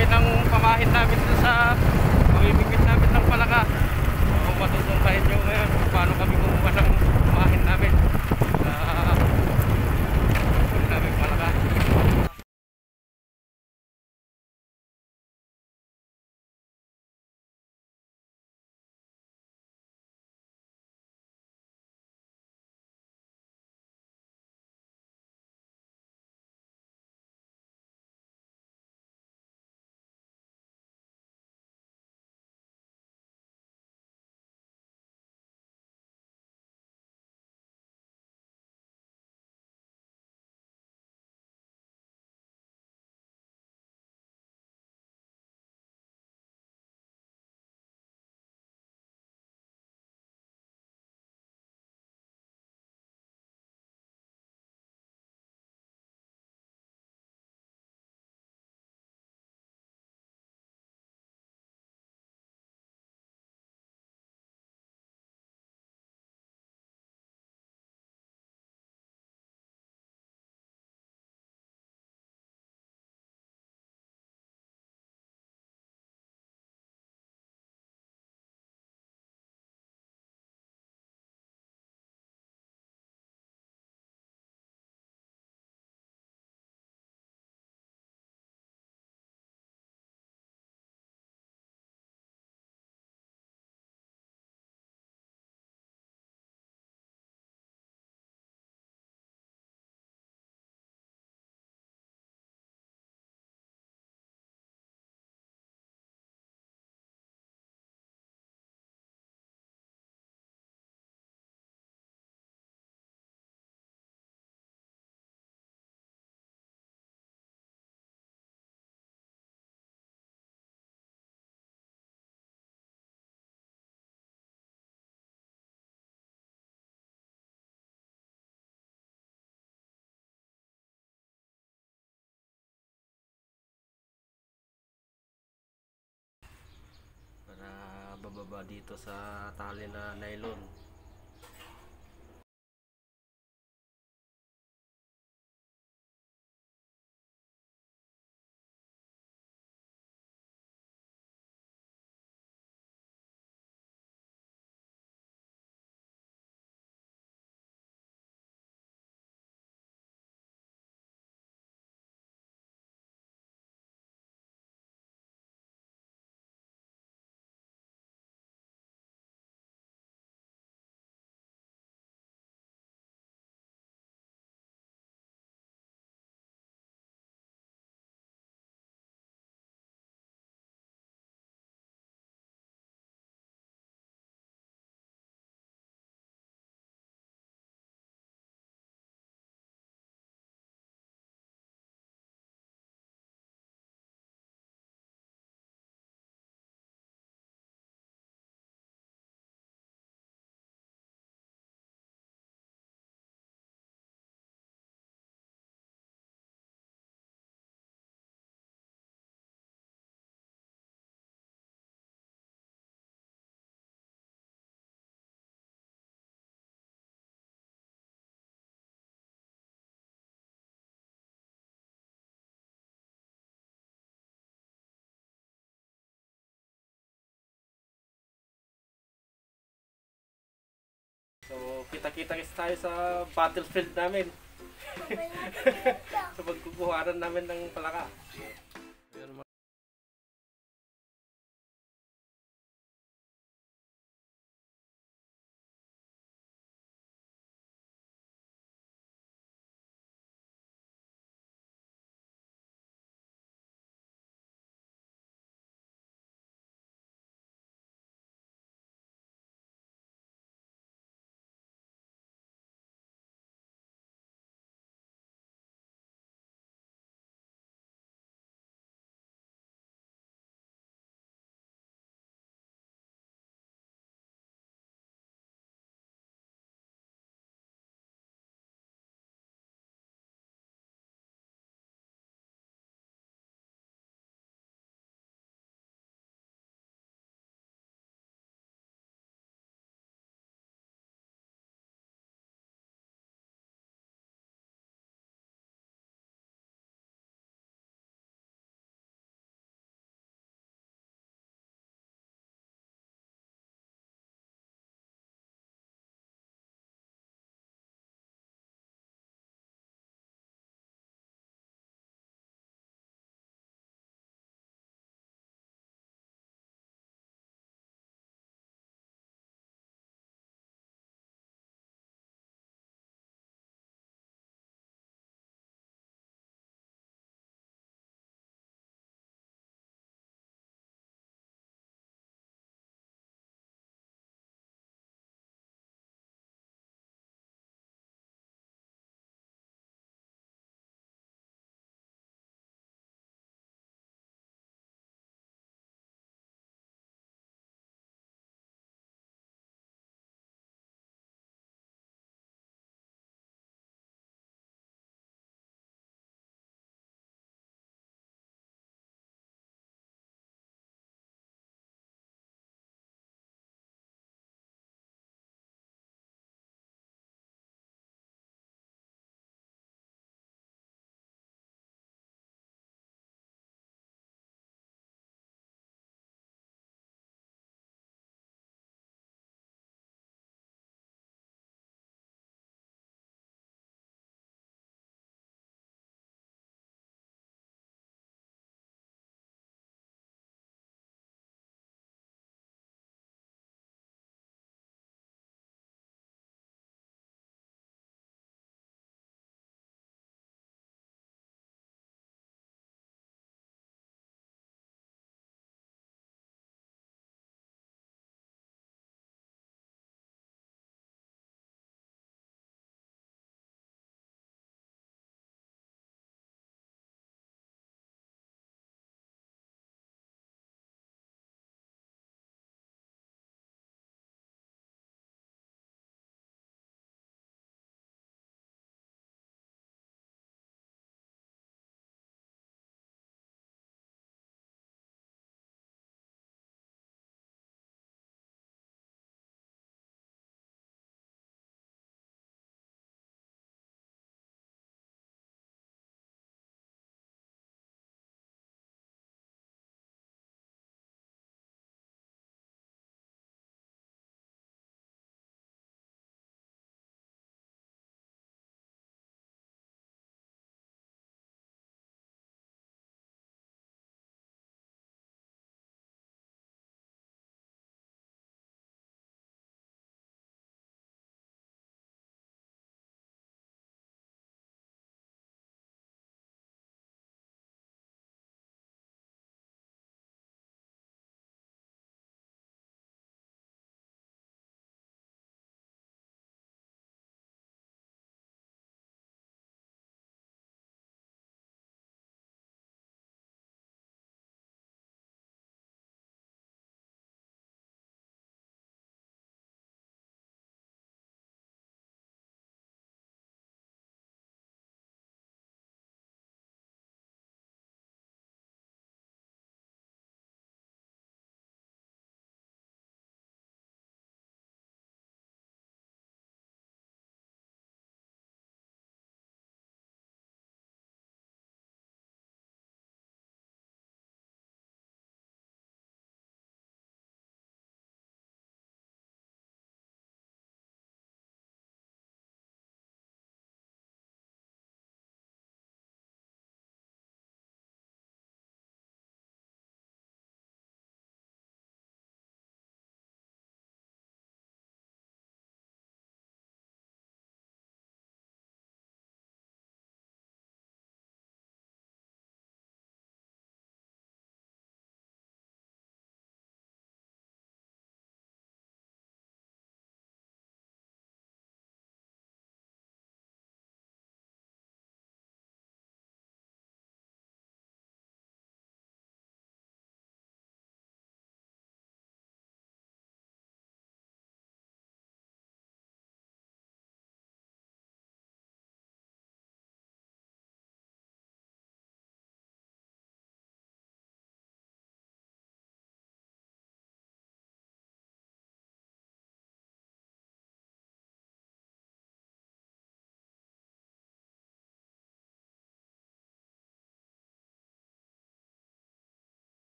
kami ng pamahit namin sa mamimigit namin ng palaka. Kung matutuntahin nyo ngayon kung paano kami kumuha ng pamahit namin. Bababa dito sa tali na nylon. So, kita-kita tayo sa battlefield namin. sa pagkukuhanan namin ng palaka.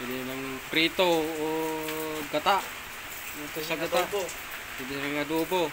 Pwede ng prito o gata. Ito sa gata. Pwede ng adobo.